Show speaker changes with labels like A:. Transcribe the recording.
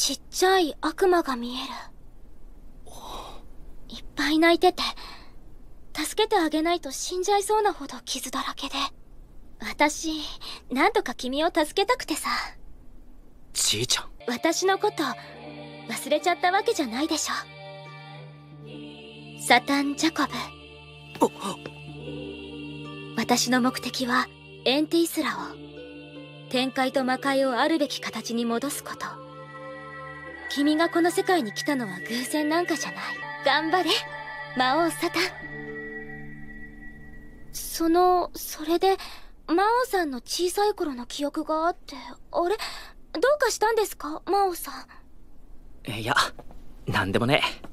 A: ちっちゃい悪魔が見える。いっぱい泣いてて、助けてあげないと死んじゃいそうなほど傷だらけで。私、なんとか君を助けたくてさ。
B: じいちゃん
A: 私のこと、忘れちゃったわけじゃないでしょ。サタン・ジャコブ。私の目的は、エンティスラを、天界と魔界をあるべき形に戻すこと。君がこの世界に来たのは偶然なんかじゃない。頑張れ、魔王サタン。その、それで、魔王さんの小さい頃の記憶があって、あれ？どうかしたんですか？魔王さん。
B: いや何でもね
A: え